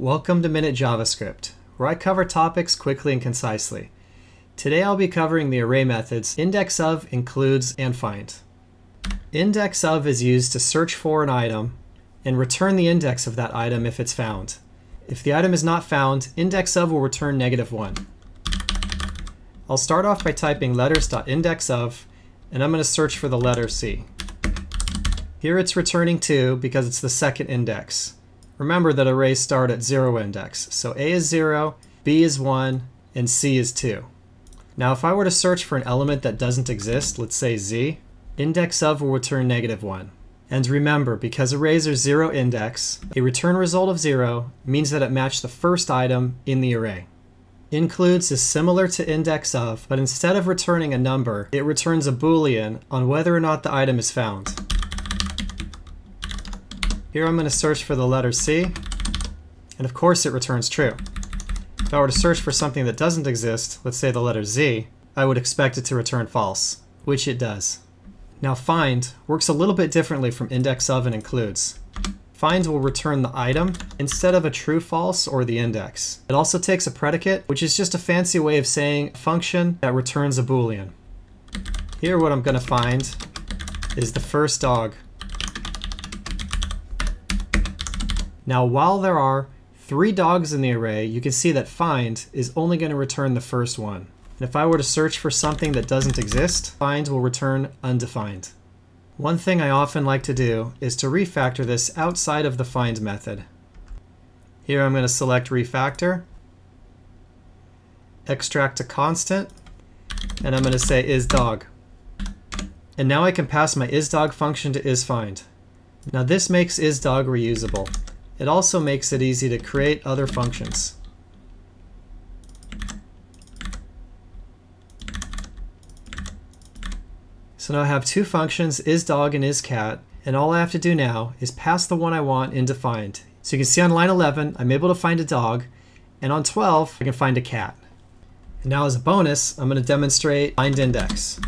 Welcome to Minute JavaScript, where I cover topics quickly and concisely. Today I'll be covering the array methods index of, includes, and find. Index of is used to search for an item and return the index of that item if it's found. If the item is not found, index of will return negative 1. I'll start off by typing letters.indexof, and I'm going to search for the letter C. Here it's returning 2 because it's the second index. Remember that arrays start at 0 index, so A is 0, B is 1, and C is 2. Now if I were to search for an element that doesn't exist, let's say Z, index of will return negative 1. And remember, because arrays are 0 index, a return result of 0 means that it matched the first item in the array. Includes is similar to index of, but instead of returning a number, it returns a boolean on whether or not the item is found. Here I'm going to search for the letter C, and of course it returns true. If I were to search for something that doesn't exist, let's say the letter Z, I would expect it to return false, which it does. Now find works a little bit differently from index of and includes. Find will return the item instead of a true false or the index. It also takes a predicate, which is just a fancy way of saying a function that returns a boolean. Here what I'm going to find is the first dog. Now while there are three dogs in the array, you can see that find is only going to return the first one. And if I were to search for something that doesn't exist, find will return undefined. One thing I often like to do is to refactor this outside of the find method. Here I'm going to select refactor, extract a constant, and I'm going to say isDog. And now I can pass my isDog function to isFind. Now this makes isDog reusable. It also makes it easy to create other functions. So now I have two functions, isDog and isCat, and all I have to do now is pass the one I want into find. So you can see on line 11, I'm able to find a dog, and on 12, I can find a cat. And now as a bonus, I'm going to demonstrate find index.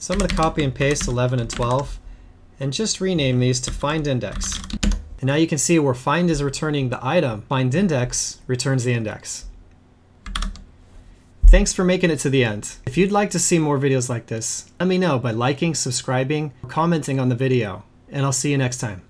So I'm going to copy and paste 11 and 12, and just rename these to find index. And now you can see where find is returning the item, find index returns the index. Thanks for making it to the end. If you'd like to see more videos like this, let me know by liking, subscribing, commenting on the video, and I'll see you next time.